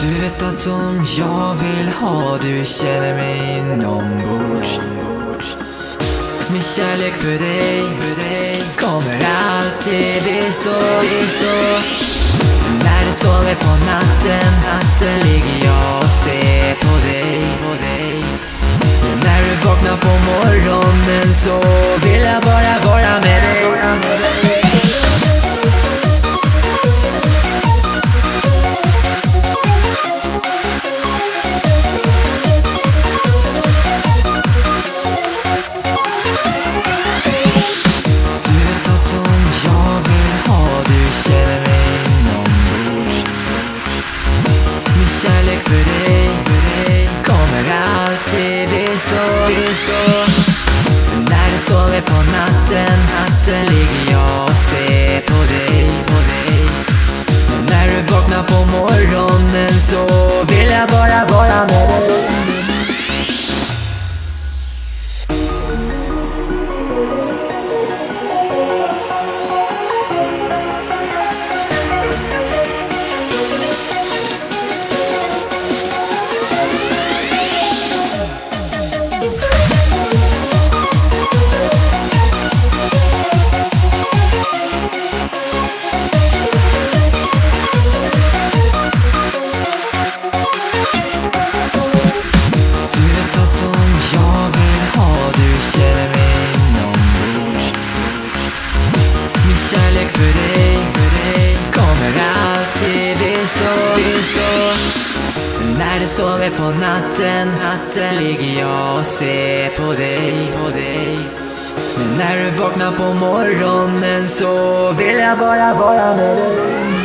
Du vet att som jag vill ha Du känner mig inombords. Min kärlek för dig, för dig Kommer alltid bestå, bestå När du sover på natten, natten Ligger jag och ser på dig, på dig. När du vaknar på morgonen så kärlek för dig, för dig kommer alltid bestå, bestå När du sover på natten, natten ligger jag och ser på dig, på dig. När du vaknar på morgonen så vill jag bara vara med dig. Kärlek för dig, för dig kommer alltid bestå, bestå När du sover på natten, natten ligger jag och ser på dig, på dig. Men när du vaknar på morgonen så vill jag bara vara med dig.